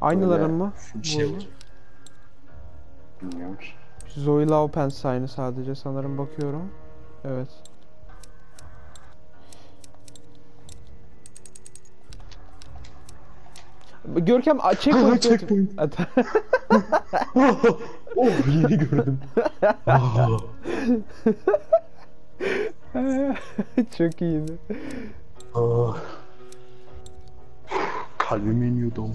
Aynıların mı? Bir şey Bu- olacak. Bilmiyorum ki. Zoe Laupens aynı sadece sanırım bakıyorum. Evet. Görkem a- checkpoint. checkpoint. At- oh yeni gördüm. Ah. Çok iyiydi. Ah. How do?